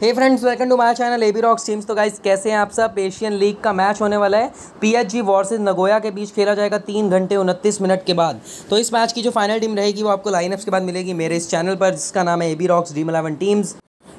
Hey friends welcome to my channel A B rocks teams तो guys कैसे हैं आप सब? एशियन लीग का मैच होने वाला है। पीएचजी वर्सेस नगोया के बीच खेला जाएगा तीन घंटे उनतीस मिनट के बाद। तो इस मैच की जो फाइनल टीम रहेगी, वो आपको लाइनअप्स के बाद मिलेगी मेरे इस चैनल पर, जिसका नाम है A B rocks dream eleven teams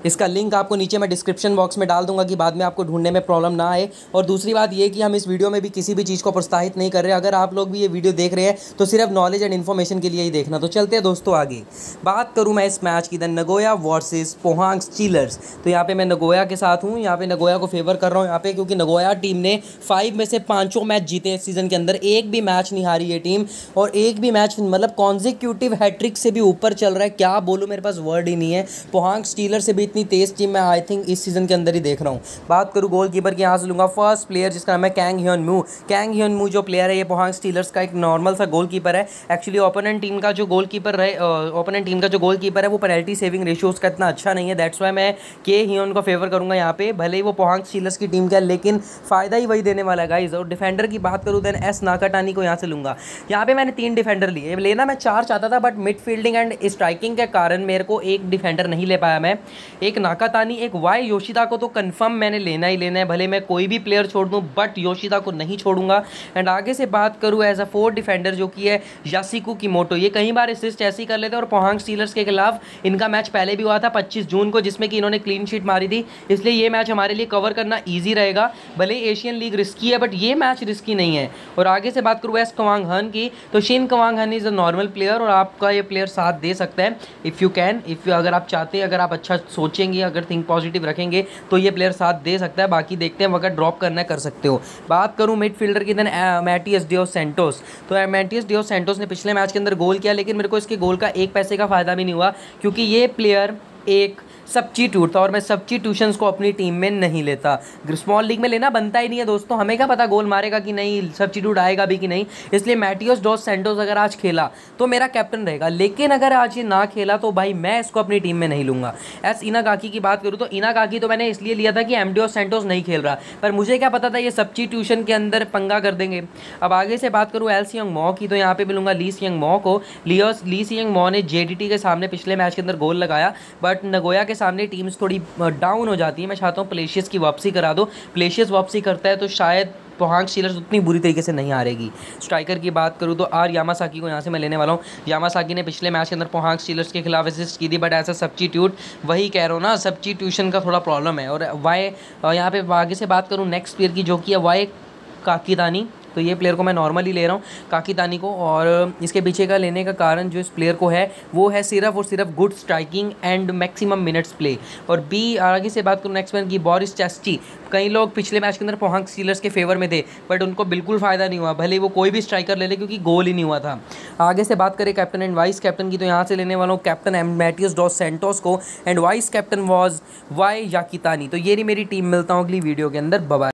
इसका लिंक आपको नीचे मैं डिस्क्रिप्शन बॉक्स में डाल दूँगा कि बाद में आपको ढूँढने में प्रॉब्लम ना आए। और दूसरी बात ये कि हम इस वीडियो में भी किसी भी चीज़ को प्रोत्साहित नहीं कर रहे अगर आप लोग भी ये वीडियो देख रहे हैं तो सिर्फ़ नॉलेज एंड इन्फॉर्मेशन के लिए ही देखना। तो चलते हैं दोस्तों आगे। बात करूँ मैं इस मैच की the Nagoya versus Pohang Steelers तो यहाँ पे मैं नगोया के साथ हूँ, यहाँ पे नगोया को फेवर कर रहा हूँ यहाँ पे, क्योंकि नगोया टीम ने फाइव में से पाँचों मैच जीते इस सीज़न के अंदर। एक भी मैच नहीं हारी ये टीम और एक भी मैच मतलब कॉन्जिक्यूटिव हैट्रिक से भी ऊपर चल रहा है। क्या बोलूँ, मेरे पास वर्ड ही नहीं है। पोहांग स्टीलर से भी इतनी तेज़ टीम मैं आई थिंक इस सीज़न के अंदर ही देख रहा हूँ। बात करूँ गोल कीपर की, यहाँ से लूँगा फ़र्स्ट प्लेयर जिसका नाम है Kang Hyeon Mu Kang Hyeon Mu जो प्लेयर है, ये पोहांग स्टीलर्स का एक नॉर्मल सा गोल कीपर है। एक्चुअली ओपोनेंट टीम का जो गोल कीपर रहे ओपोनेंट टीम का जो गोल कीपर है, वो पेनल्टी सेविंग रेशियो उसका इतना अच्छा नहीं है। दैट्स वाई मैं के ह्योन को फेवर करूँगा यहाँ पे। भले ही वो पोहांग स्टीलर्स की टीम का लेकिन फ़ायदा ही वही देने वाला है गाइज़ और डिफेंडर की बात करूँ देन एस नाकाटानी को यहाँ से लूँगा। यहाँ पे मैंने तीन डिफेंडर लिए। लेना मैं चार चाहता था but mid fielding and striking के कारण मेरे को एक डिफेंडर नहीं ले पाया मैं। एक नाकातानी, एक वाई योशिदा को तो कंफर्म मैंने लेना ही लेना है, भले मैं कोई भी प्लेयर छोड़ दूँ बट योशिदा को नहीं छोड़ूँगा। एंड आगे से बात करूँ एज अ फोर्थ डिफेंडर जो कि है यासिकू की मोटो ये कई बार असिस्ट ऐसे ही कर लेते हैं और पोहांग स्टीलर्स के खिलाफ इनका मैच पहले भी हुआ था पच्चीस जून को, जिसमें कि इन्होंने क्लीन शीट मारी थी। इसलिए ये मैच हमारे लिए कवर करना ईजी रहेगा। भले एशियन लीग रिस्की है बट ये मैच रिस्की नहीं है। और आगे से बात करूँ वेस्ट कवांग हन की तो शेन कवांग हन इज़ अ नॉर्मल प्लेयर और आपका ये प्लेयर साथ दे सकता है। If you can if you अगर आप चाहते हैं, अगर आप अच्छा सोचेंगे, अगर थिंक पॉजिटिव रखेंगे तो ये प्लेयर साथ दे सकता है। बाकी देखते हैं अगर ड्रॉप करना कर सकते हो। बात करूँ मिड फील्डर की देन मैटियस डिओ सेंटोस तो मैटियस डिओ सेंटोस ने पिछले मैच के अंदर गोल किया, लेकिन मेरे को इसके गोल का एक पैसे का फ़ायदा भी नहीं हुआ, क्योंकि ये प्लेयर एक सब्चिट्यूट था और मैं सब्ची सब्चिट्यूशंस को अपनी टीम में नहीं लेता। स्मॉल लीग में लेना बनता ही नहीं है दोस्तों। हमें क्या पता गोल मारेगा कि नहीं सब्चिट्यूट आएगा भी कि नहीं। इसलिए मैटियोस डॉस सेंटोस अगर आज खेला तो मेरा कैप्टन रहेगा। लेकिन अगर आज ये ना खेला तो भाई मैं इसको अपनी टीम में नहीं लूँगा। एस इना काकी की बात करूँ तो इना काकी तो मैंने इसलिए लिया था कि एम डी सेंटोस नहीं खेल रहा। पर मुझे क्या पता था ये सब्चिट्यूशन के अंदर पंगा कर देंगे। अब आगे से बात करूँ एल सी यंग मॉ की तो यहाँ पे मिलूँगा ली यंग मॉ को। लियोस ली यंग मॉ ने जेडीटी के सामने पिछले मैच के अंदर गोल लगाया। बट नगोया के सामने टीम्स थोड़ी डाउन हो जाती है। मैं चाहता हूँ प्लेशियस की वापसी करा दो। प्लेशियस वापसी करता है तो शायद पोहांग स्टीलर्स उतनी बुरी तरीके से नहीं हारेगी। स्ट्राइकर की बात करूँ तो आर यामासाकी को यहाँ से मैं लेने वाला हूँ। यामासाकी ने पिछले मैच के अंदर पोहांग स्टीलर्स के खिलाफ असिस्ट की थी बट ऐसा सब्चिट्यूट वही कह रहा हूँ ना सब्चिट्यूशन का थोड़ा प्रॉब्लम है। और वाई यहाँ पे आगे से बात करूँ नेक्स्ट प्लेयर की जो कि है वाई काकीदानी तो ये प्लेयर को मैं नॉर्मली ले रहा हूँ, काकीतानी को। और इसके पीछे का लेने का कारण जो इस प्लेयर को है, वो है सिर्फ़ और सिर्फ़ good striking and maximum minutes play और बी आगे से बात करूँ नेक्स्ट मैन की बॉरिस चेस्टी कई लोग पिछले मैच के अंदर पोहंग सीलर्स के फेवर में थे बट उनको बिल्कुल फ़ायदा नहीं हुआ, भले वो कोई भी स्ट्राइकर ले ले, क्योंकि गोल ही नहीं हुआ था। आगे से बात करें कैप्टन एंड वाइस कैप्टन की तो यहाँ से लेने वाला हूँ captain M Matias dos Santos को। And vice captain was Y Yakitani. तो ये नहीं मेरी टीम मिलता हूँ अगली वीडियो के अंदर। बबा